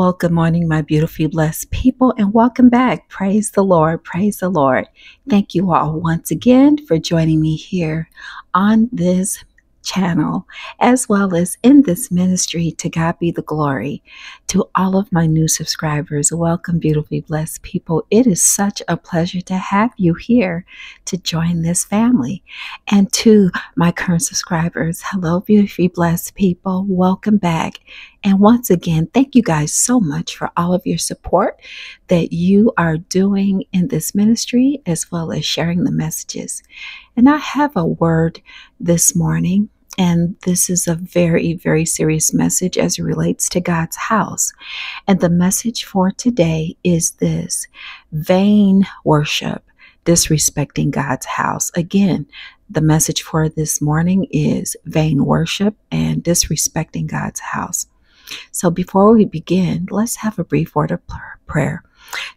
Well, good morning, my beautifully blessed people, and welcome back. Praise the Lord. Praise the Lord. Thank you all once again for joining me here on this channel, as well as in this ministry. To God be the glory. To all of my new subscribers, welcome, beautifully blessed people. It is such a pleasure to have you here to join this family. And to my current subscribers, hello, beautifully blessed people. Welcome back. And once again, thank you guys so much for all of your support that you are doing in this ministry, as well as sharing the messages. And I have a word this morning, and this is a very, very serious message as it relates to God's house. And the message for today is this vain worship, disrespecting God's house. Again, the message for this morning is vain worship and disrespecting God's house. So before we begin, let's have a brief word of prayer.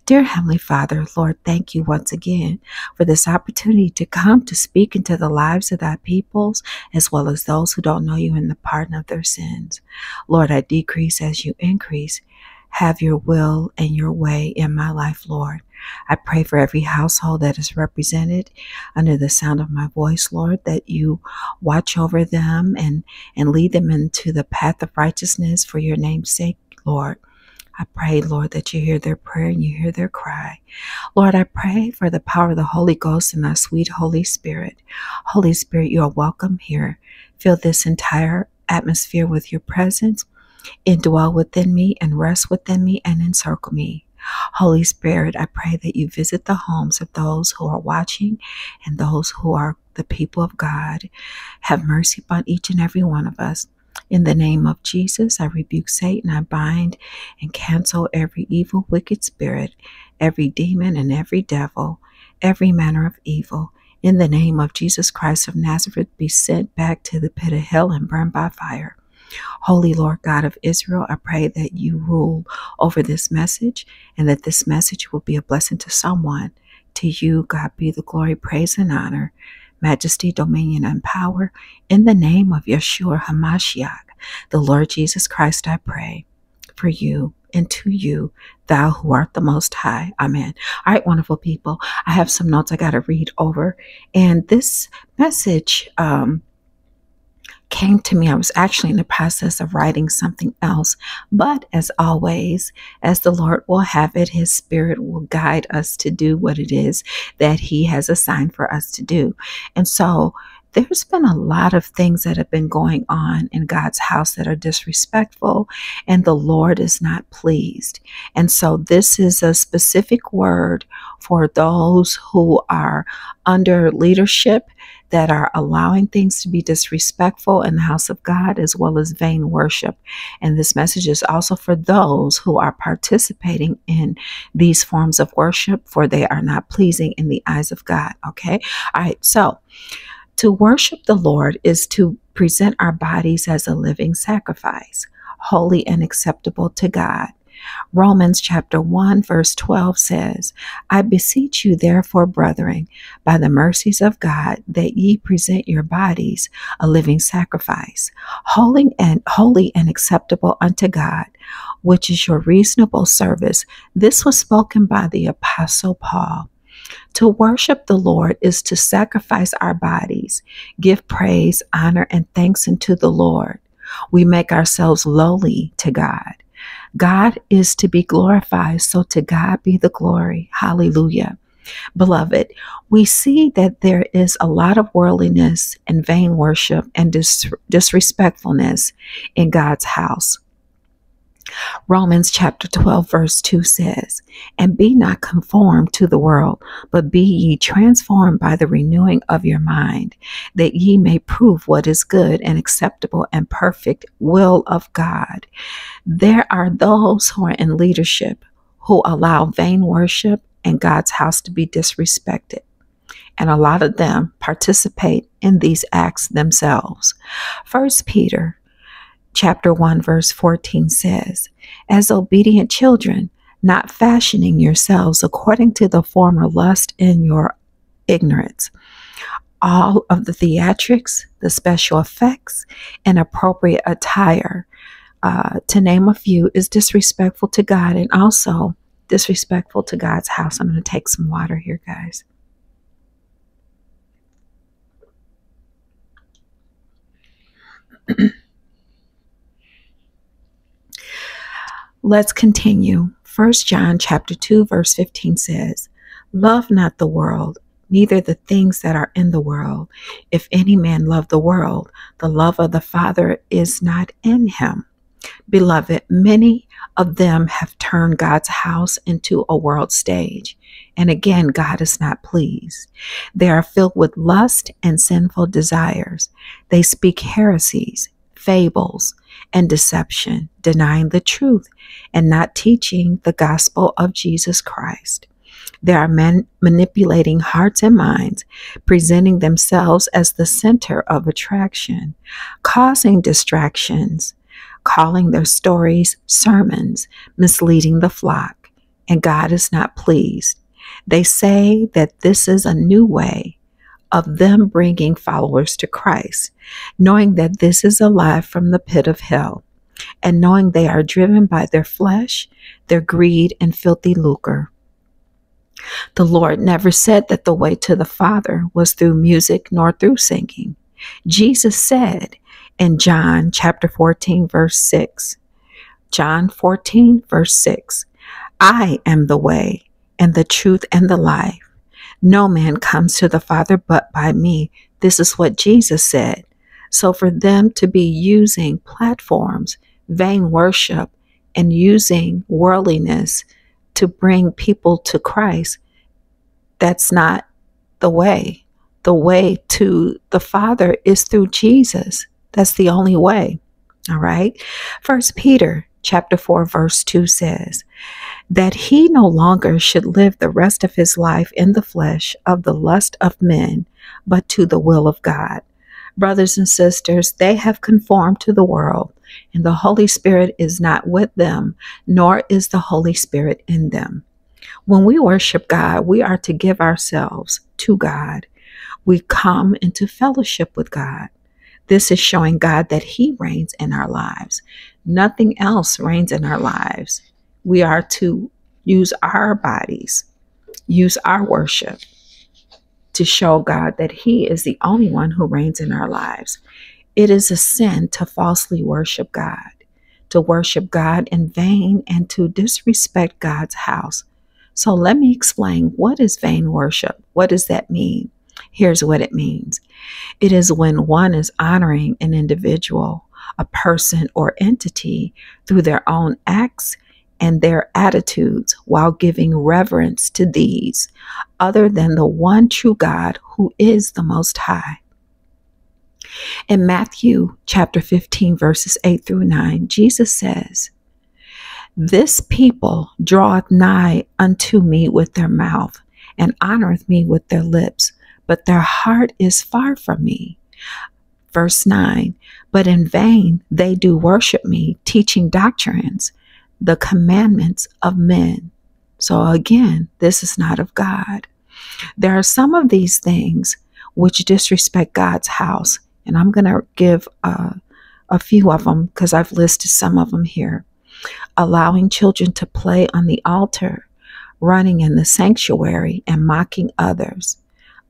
Dear Heavenly Father, Lord, thank you once again for this opportunity to come to speak into the lives of thy peoples, as well as those who don't know you in the pardon of their sins. Lord, I decrease as you increase. Have your will and your way in my life, Lord. I pray for every household that is represented under the sound of my voice, Lord, that you watch over them and, and lead them into the path of righteousness for your name's sake, Lord. I pray, Lord, that you hear their prayer and you hear their cry. Lord, I pray for the power of the Holy Ghost and thy sweet Holy Spirit. Holy Spirit, you are welcome here. Fill this entire atmosphere with your presence. Indwell within me and rest within me and encircle me. Holy Spirit, I pray that you visit the homes of those who are watching and those who are the people of God. Have mercy upon each and every one of us. In the name of Jesus, I rebuke Satan. I bind and cancel every evil, wicked spirit, every demon, and every devil, every manner of evil. In the name of Jesus Christ of Nazareth, be sent back to the pit of hell and burned by fire. Holy Lord God of Israel, I pray that you rule over this message and that this message will be a blessing to someone. To you, God, be the glory, praise, and honor majesty, dominion, and power. In the name of Yeshua HaMashiach, the Lord Jesus Christ, I pray for you and to you, thou who art the most high. Amen. All right, wonderful people. I have some notes I got to read over. And this message, um, came to me. I was actually in the process of writing something else. But as always, as the Lord will have it, His Spirit will guide us to do what it is that He has assigned for us to do. And so, there's been a lot of things that have been going on in God's house that are disrespectful, and the Lord is not pleased. And so, this is a specific word for those who are under leadership that are allowing things to be disrespectful in the house of God as well as vain worship. And this message is also for those who are participating in these forms of worship, for they are not pleasing in the eyes of God. Okay. All right. So, to worship the Lord is to present our bodies as a living sacrifice, holy and acceptable to God. Romans chapter 1, verse 12 says, I beseech you, therefore, brethren, by the mercies of God, that ye present your bodies a living sacrifice, holy and holy and acceptable unto God, which is your reasonable service. This was spoken by the apostle Paul. To worship the Lord is to sacrifice our bodies, give praise, honor, and thanks unto the Lord. We make ourselves lowly to God. God is to be glorified, so to God be the glory. Hallelujah. Beloved, we see that there is a lot of worldliness and vain worship and dis- disrespectfulness in God's house. Romans chapter 12, verse 2 says, And be not conformed to the world, but be ye transformed by the renewing of your mind, that ye may prove what is good and acceptable and perfect will of God. There are those who are in leadership who allow vain worship and God's house to be disrespected. And a lot of them participate in these acts themselves. First Peter chapter 1 verse 14 says, As obedient children, not fashioning yourselves according to the former lust in your ignorance. All of the theatrics, the special effects, and appropriate attire uh, to name a few, is disrespectful to God and also disrespectful to God's house. I'm going to take some water here, guys. Let's continue. First John chapter 2 verse 15 says, "Love not the world, neither the things that are in the world. If any man love the world, the love of the Father is not in him." Beloved, many of them have turned God's house into a world stage. And again, God is not pleased. They are filled with lust and sinful desires. They speak heresies, fables, and deception, denying the truth and not teaching the gospel of Jesus Christ. They are man- manipulating hearts and minds, presenting themselves as the center of attraction, causing distractions, calling their stories sermons, misleading the flock, and God is not pleased. They say that this is a new way of them bringing followers to Christ, knowing that this is a lie from the pit of hell, and knowing they are driven by their flesh, their greed, and filthy lucre. The Lord never said that the way to the Father was through music nor through singing. Jesus said in John chapter 14, verse 6, John 14, verse 6, I am the way and the truth and the life. No man comes to the Father but by me. This is what Jesus said. So for them to be using platforms, vain worship, and using worldliness to bring people to Christ, that's not the way. The way to the Father is through Jesus. That's the only way. All right. First Peter chapter 4 verse 2 says that he no longer should live the rest of his life in the flesh of the lust of men, but to the will of God. Brothers and sisters, they have conformed to the world, and the Holy Spirit is not with them, nor is the Holy Spirit in them. When we worship God, we are to give ourselves to God. We come into fellowship with God. This is showing God that He reigns in our lives. Nothing else reigns in our lives. We are to use our bodies, use our worship to show God that He is the only one who reigns in our lives. It is a sin to falsely worship God, to worship God in vain, and to disrespect God's house. So let me explain what is vain worship? What does that mean? Here's what it means it is when one is honoring an individual, a person, or entity through their own acts and their attitudes while giving reverence to these other than the one true God who is the Most High. In Matthew chapter 15, verses 8 through 9, Jesus says, This people draweth nigh unto me with their mouth, and honoreth me with their lips, but their heart is far from me. Verse 9 But in vain they do worship me, teaching doctrines, the commandments of men. So again, this is not of God. There are some of these things which disrespect God's house, and I'm going to give uh, a few of them because I've listed some of them here. Allowing children to play on the altar, running in the sanctuary, and mocking others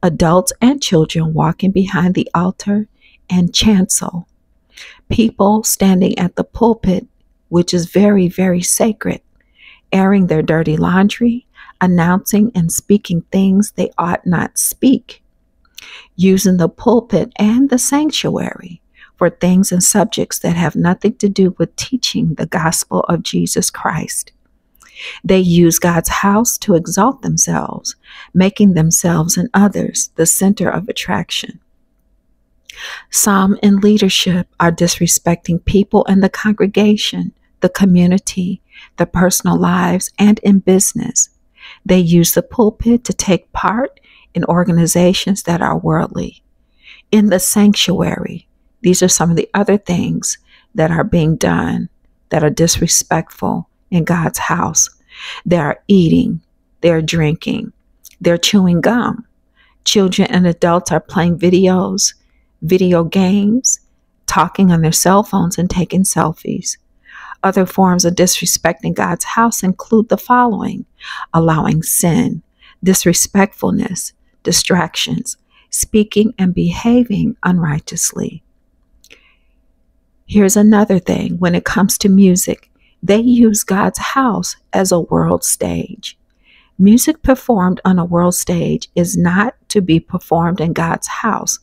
adults and children walking behind the altar and chancel, people standing at the pulpit, which is very, very sacred, airing their dirty laundry, announcing and speaking things they ought not speak, using the pulpit and the sanctuary for things and subjects that have nothing to do with teaching the gospel of Jesus Christ. They use God's house to exalt themselves, making themselves and others the center of attraction. Some in leadership are disrespecting people in the congregation, the community, their personal lives, and in business. They use the pulpit to take part in organizations that are worldly. In the sanctuary, these are some of the other things that are being done that are disrespectful in God's house. They are eating, they're drinking, they're chewing gum. Children and adults are playing videos, video games, talking on their cell phones, and taking selfies. Other forms of disrespecting God's house include the following allowing sin, disrespectfulness, distractions, speaking and behaving unrighteously. Here's another thing when it comes to music, they use God's house as a world stage. Music performed on a world stage is not to be performed in God's house,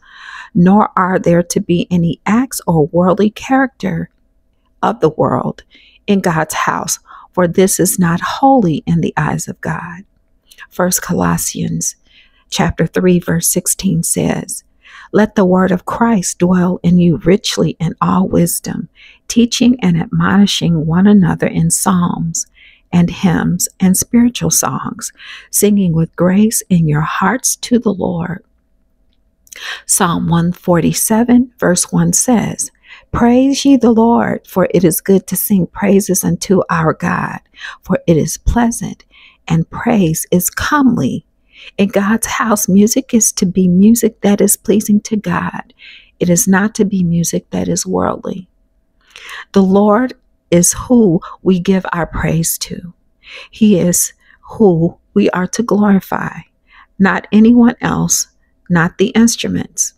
nor are there to be any acts or worldly character of the world in God's house, for this is not holy in the eyes of God. First Colossians chapter 3 verse 16 says, "Let the word of Christ dwell in you richly in all wisdom, teaching and admonishing one another in psalms and hymns and spiritual songs, singing with grace in your hearts to the Lord." Psalm 147 verse 1 says, Praise ye the Lord, for it is good to sing praises unto our God, for it is pleasant, and praise is comely. In God's house, music is to be music that is pleasing to God. It is not to be music that is worldly. The Lord is who we give our praise to. He is who we are to glorify, not anyone else, not the instruments.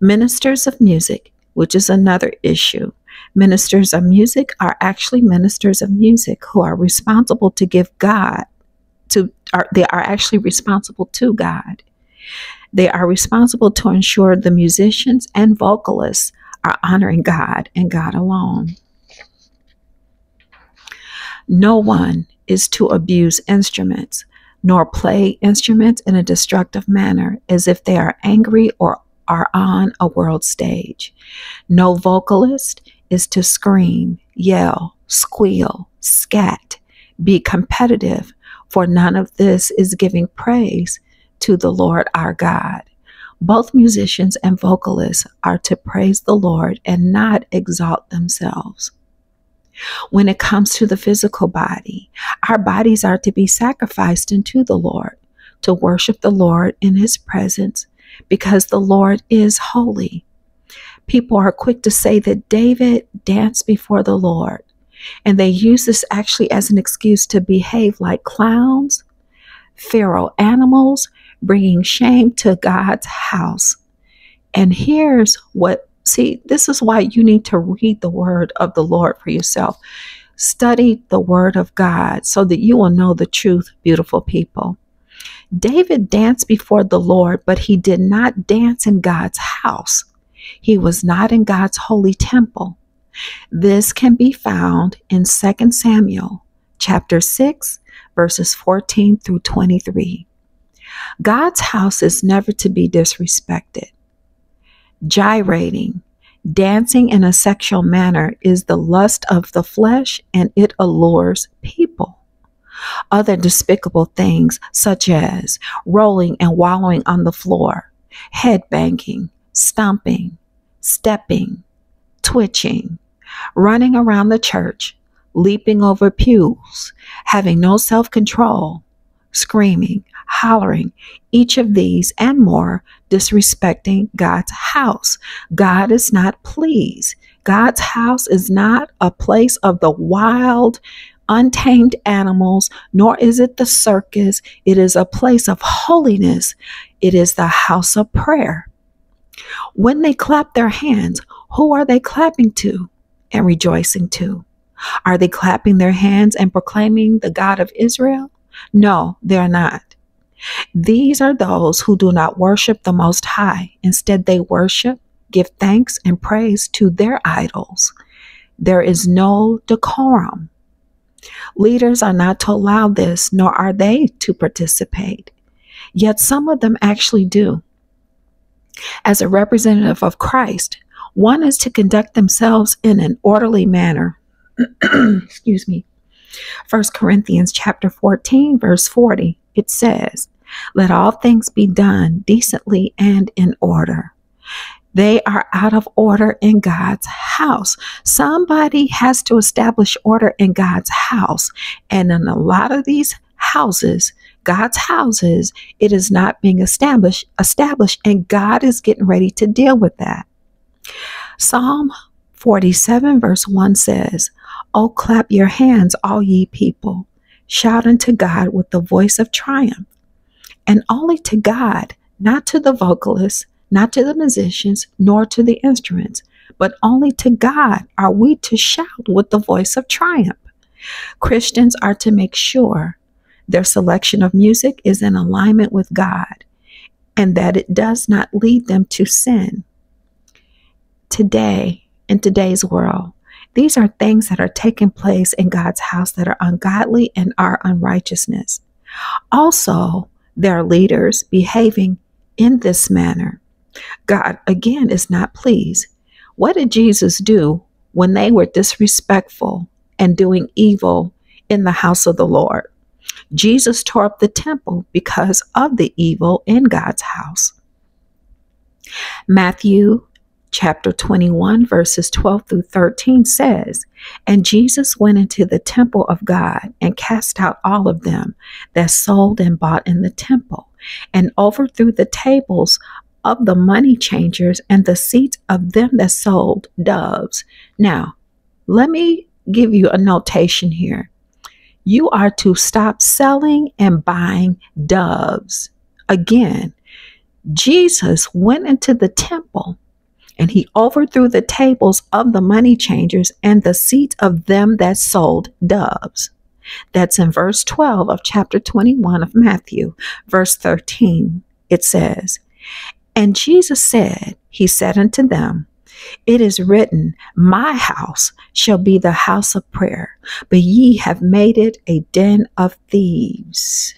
Ministers of music which is another issue. Ministers of music are actually ministers of music who are responsible to give God to are they are actually responsible to God. They are responsible to ensure the musicians and vocalists are honoring God and God alone. No one is to abuse instruments nor play instruments in a destructive manner as if they are angry or are on a world stage. No vocalist is to scream, yell, squeal, scat, be competitive, for none of this is giving praise to the Lord our God. Both musicians and vocalists are to praise the Lord and not exalt themselves. When it comes to the physical body, our bodies are to be sacrificed unto the Lord, to worship the Lord in His presence because the Lord is holy. People are quick to say that David danced before the Lord, and they use this actually as an excuse to behave like clowns, feral animals, bringing shame to God's house. And here's what see, this is why you need to read the word of the Lord for yourself. Study the word of God so that you will know the truth, beautiful people. David danced before the Lord, but he did not dance in God's house. He was not in God's holy temple. This can be found in 2 Samuel chapter 6 verses 14 through 23. God's house is never to be disrespected. Gyrating, dancing in a sexual manner is the lust of the flesh and it allures people. Other despicable things, such as rolling and wallowing on the floor, head banging, stomping, stepping, twitching, running around the church, leaping over pews, having no self control, screaming, hollering, each of these and more disrespecting God's house. God is not pleased. God's house is not a place of the wild, untamed animals, nor is it the circus. It is a place of holiness. It is the house of prayer. When they clap their hands, who are they clapping to and rejoicing to? Are they clapping their hands and proclaiming the God of Israel? No, they're not. These are those who do not worship the Most High. Instead, they worship, give thanks, and praise to their idols. There is no decorum Leaders are not to allow this, nor are they to participate. Yet some of them actually do. As a representative of Christ, one is to conduct themselves in an orderly manner. Excuse me. 1 Corinthians chapter 14 verse 40 it says, "Let all things be done decently and in order." They are out of order in God's house. Somebody has to establish order in God's house. And in a lot of these houses, God's houses, it is not being established, established, and God is getting ready to deal with that. Psalm 47, verse 1 says, Oh, clap your hands, all ye people. Shout unto God with the voice of triumph. And only to God, not to the vocalists, not to the musicians, nor to the instruments, but only to God are we to shout with the voice of triumph. Christians are to make sure their selection of music is in alignment with God and that it does not lead them to sin. Today, in today's world, these are things that are taking place in God's house that are ungodly and are unrighteousness. Also, there are leaders behaving in this manner. God, again, is not pleased. What did Jesus do when they were disrespectful and doing evil in the house of the Lord? Jesus tore up the temple because of the evil in God's house. Matthew chapter 21, verses 12 through 13 says, And Jesus went into the temple of God and cast out all of them that sold and bought in the temple, and overthrew the tables of the money changers and the seats of them that sold doves. Now, let me give you a notation here. You are to stop selling and buying doves. Again, Jesus went into the temple and he overthrew the tables of the money changers and the seats of them that sold doves. That's in verse 12 of chapter 21 of Matthew. Verse 13, it says, and Jesus said, He said unto them, It is written, My house shall be the house of prayer, but ye have made it a den of thieves.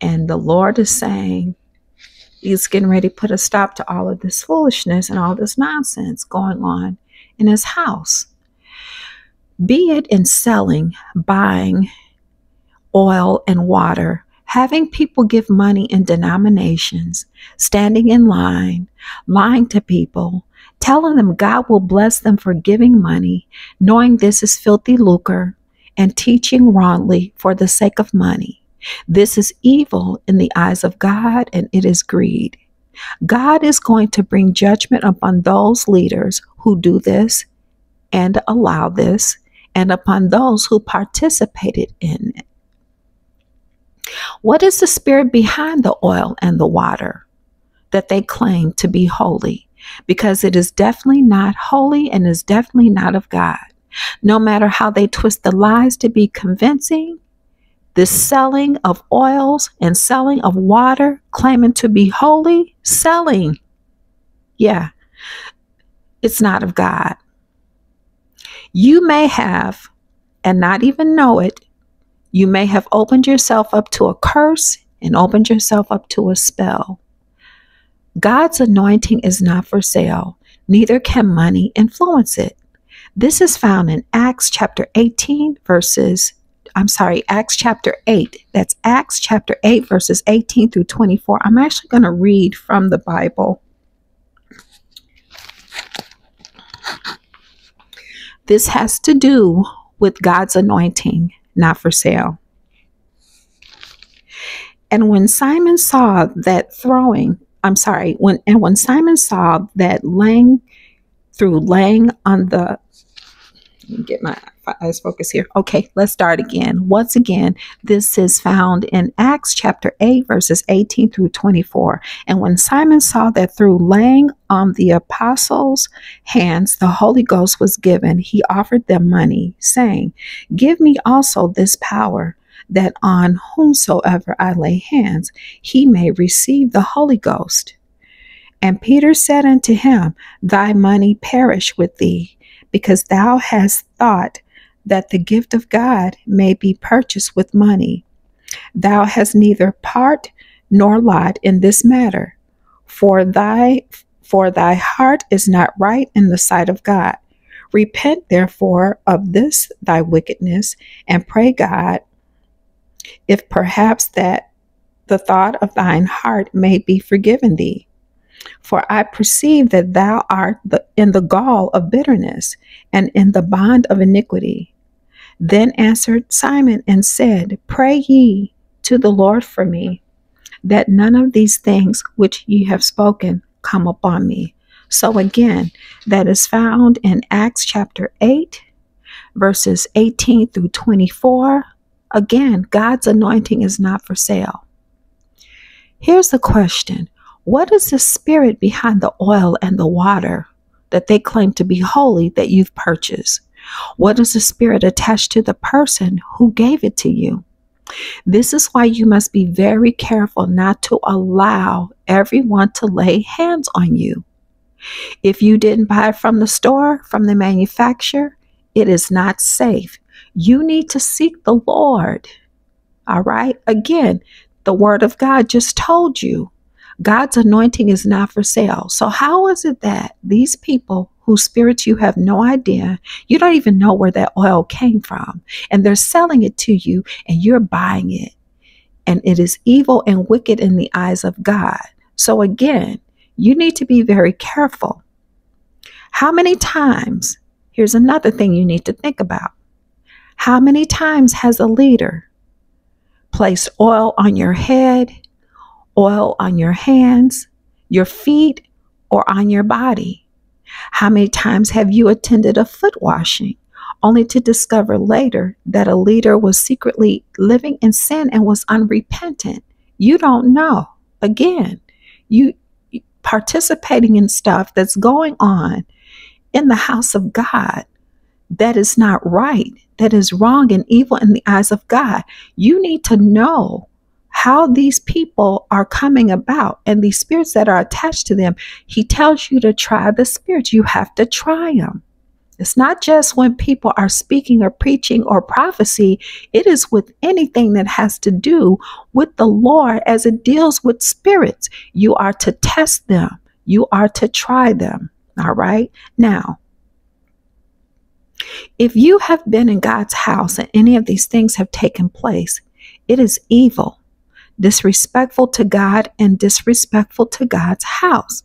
And the Lord is saying, He's getting ready to put a stop to all of this foolishness and all this nonsense going on in His house. Be it in selling, buying oil and water, having people give money in denominations, standing in line, lying to people, telling them God will bless them for giving money, knowing this is filthy lucre, and teaching wrongly for the sake of money. This is evil in the eyes of God and it is greed. God is going to bring judgment upon those leaders who do this and allow this, and upon those who participated in it. What is the spirit behind the oil and the water that they claim to be holy? Because it is definitely not holy and is definitely not of God. No matter how they twist the lies to be convincing, this selling of oils and selling of water, claiming to be holy, selling, yeah, it's not of God. You may have, and not even know it, you may have opened yourself up to a curse and opened yourself up to a spell. God's anointing is not for sale, neither can money influence it. This is found in Acts chapter 18, verses, I'm sorry, Acts chapter 8. That's Acts chapter 8, verses 18 through 24. I'm actually going to read from the Bible. This has to do with God's anointing not for sale. And when Simon saw that throwing, I'm sorry, when and when Simon saw that laying through laying on the get my eyes focus here. Okay, let's start again. Once again, this is found in Acts chapter 8, verses 18 through 24. And when Simon saw that through laying on the apostles' hands the Holy Ghost was given, he offered them money, saying, Give me also this power that on whomsoever I lay hands, he may receive the Holy Ghost. And Peter said unto him, Thy money perish with thee, because thou hast thought that the gift of God may be purchased with money. Thou hast neither part nor lot in this matter, for thy for thy heart is not right in the sight of God. Repent therefore of this thy wickedness, and pray God, if perhaps that the thought of thine heart may be forgiven thee. For I perceive that thou art the, in the gall of bitterness and in the bond of iniquity. Then answered Simon and said, Pray ye to the Lord for me, that none of these things which ye have spoken come upon me. So, again, that is found in Acts chapter 8, verses 18 through 24. Again, God's anointing is not for sale. Here's the question What is the spirit behind the oil and the water that they claim to be holy that you've purchased? What is the spirit attached to the person who gave it to you? This is why you must be very careful not to allow everyone to lay hands on you. If you didn't buy it from the store, from the manufacturer, it is not safe. You need to seek the Lord. All right? Again, the word of God just told you God's anointing is not for sale. So, how is it that these people whose spirits you have no idea, you don't even know where that oil came from, and they're selling it to you and you're buying it? And it is evil and wicked in the eyes of God. So, again, you need to be very careful. How many times, here's another thing you need to think about. How many times has a leader placed oil on your head, oil on your hands, your feet, or on your body? How many times have you attended a foot washing only to discover later that a leader was secretly living in sin and was unrepentant? You don't know. Again, you participating in stuff that's going on in the house of God that is not right, that is wrong and evil in the eyes of God. You need to know how these people are coming about and these spirits that are attached to them. He tells you to try the spirits, you have to try them. It's not just when people are speaking or preaching or prophecy, it is with anything that has to do with the Lord as it deals with spirits. You are to test them, you are to try them. All right. Now, if you have been in God's house and any of these things have taken place, it is evil, disrespectful to God, and disrespectful to God's house.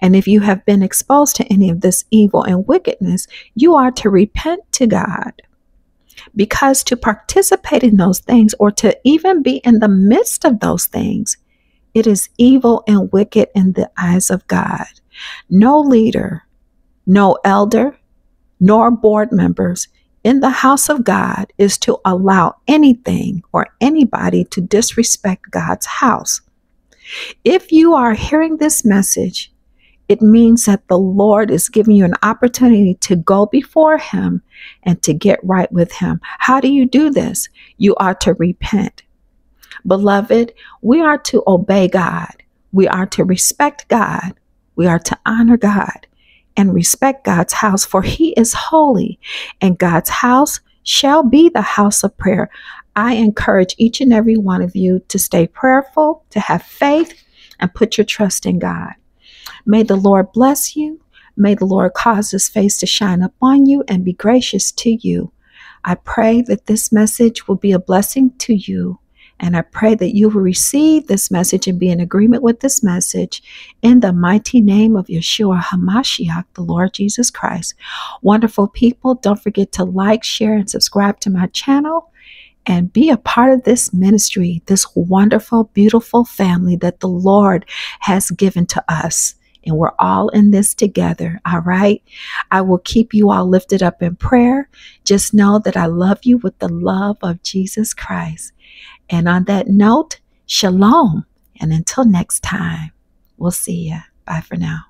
And if you have been exposed to any of this evil and wickedness, you are to repent to God. Because to participate in those things or to even be in the midst of those things, it is evil and wicked in the eyes of God. No leader, no elder, nor board members in the house of God is to allow anything or anybody to disrespect God's house. If you are hearing this message it means that the Lord is giving you an opportunity to go before Him and to get right with Him. How do you do this? You are to repent. Beloved, we are to obey God. We are to respect God. We are to honor God and respect God's house, for He is holy, and God's house shall be the house of prayer. I encourage each and every one of you to stay prayerful, to have faith, and put your trust in God. May the Lord bless you. May the Lord cause his face to shine upon you and be gracious to you. I pray that this message will be a blessing to you. And I pray that you will receive this message and be in agreement with this message in the mighty name of Yeshua HaMashiach, the Lord Jesus Christ. Wonderful people, don't forget to like, share, and subscribe to my channel and be a part of this ministry, this wonderful, beautiful family that the Lord has given to us and we're all in this together. All right. I will keep you all lifted up in prayer. Just know that I love you with the love of Jesus Christ. And on that note, shalom. And until next time, we'll see you. Bye for now.